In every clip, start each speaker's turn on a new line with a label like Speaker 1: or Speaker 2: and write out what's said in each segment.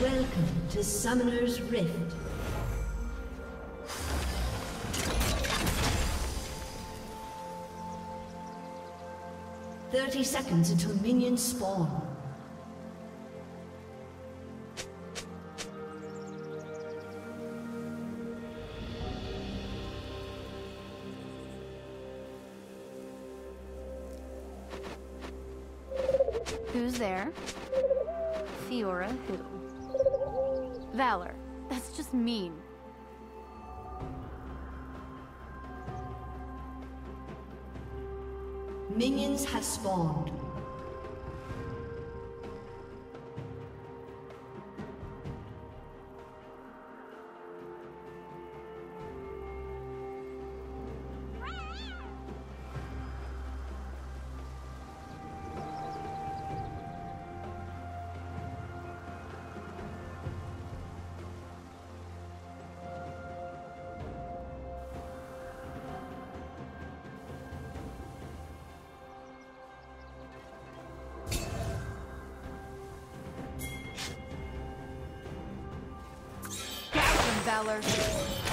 Speaker 1: Welcome to Summoner's Rift. Thirty seconds until minions spawn.
Speaker 2: Who's there? Fiora who? Valor. That's just mean.
Speaker 1: Minions have spawned.
Speaker 2: Valor.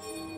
Speaker 3: oh you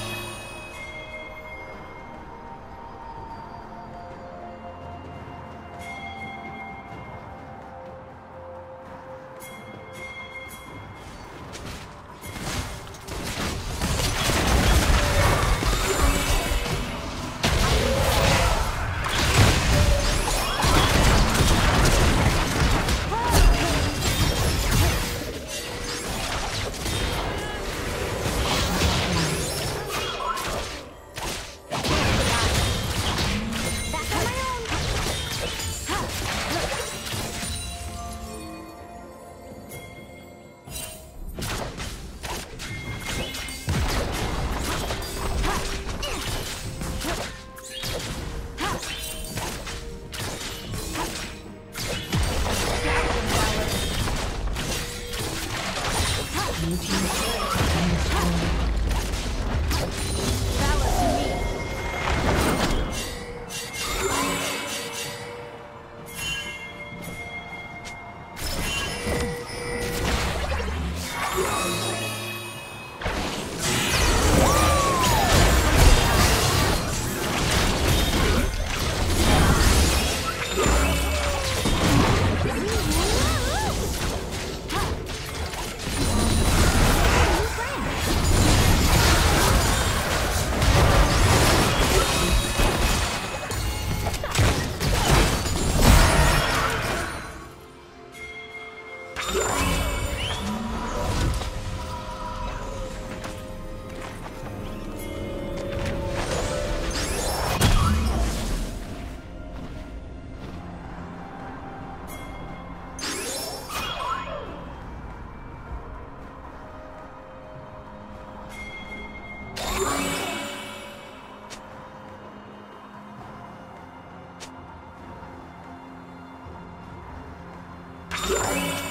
Speaker 3: I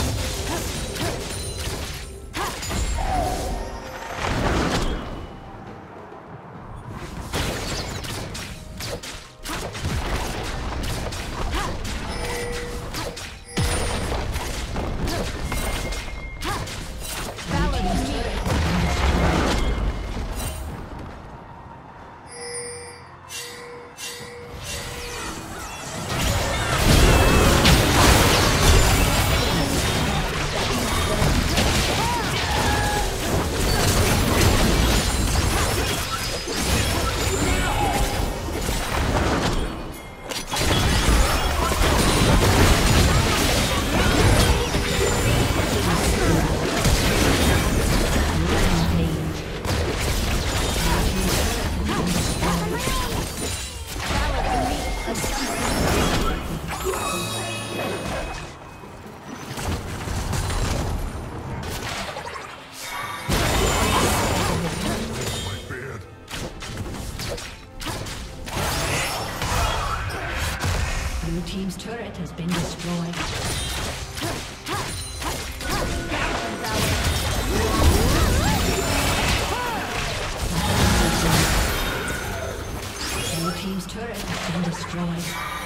Speaker 1: Destroyed.